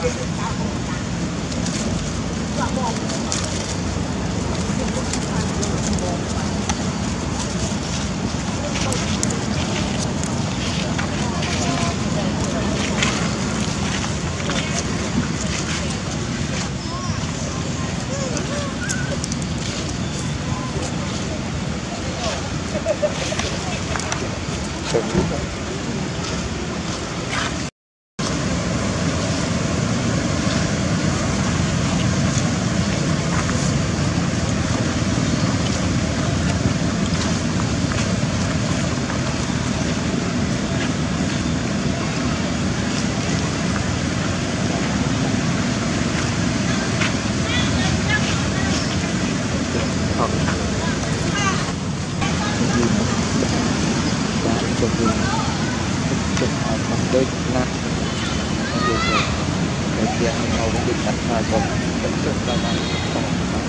Okay. chuẩn bị chuẩn bằng đôi nát điều rồi, cái tiền mình hầu cũng bị cắt vào rồi vẫn chuẩn là bằng bằng bằng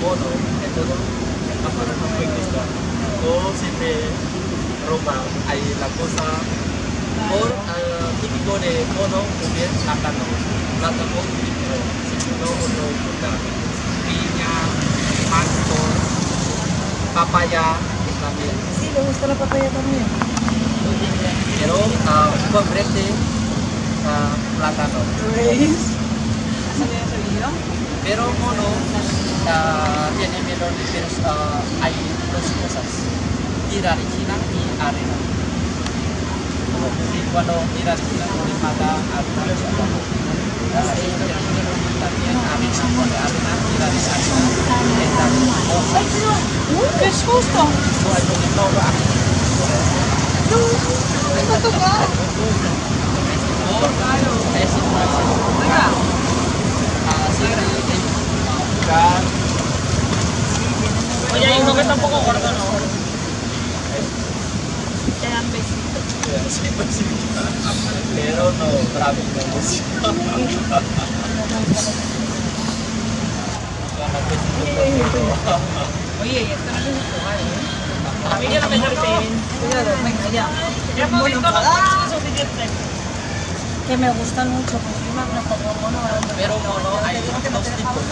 mono, entonces afuera no puede estar. O si te roba hay la cosa por eh, típico de mono también plátano. Plátano típico, si no uno fruta. Piña, mango, papaya también. Sí, le gusta la papaya también. Pero uh, verde, uh, plátano. ¿Veis? ¿Has salido de Sevilla? Pero mono uh, tiene menor diferencia. Uh, hay dos cosas, tira de China y arena. Y cuando tira de China no le mata abajo. También arena, cuando arena tira de arena, entra ¡Ay, pero! ¡Uy, qué susto! no hay problema, no va. ¡No! ¡Me va a tocar! Es información. Venga. Así que Oye, hay uno que está un poco gordo, ¿no? Te dan besitos. Sí, pues sí. Pero no, bravo, no. Oye, y esto no es jugar, ¿eh? A mí ya no me venga, ya. Ya hemos visto los suficientes. Que me gustan mucho, pues yo me pongo mono. Pero mono hay dos tipos.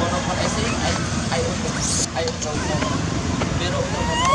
Mono con ese hay, hay otro, hay otro mono. Pero otro mono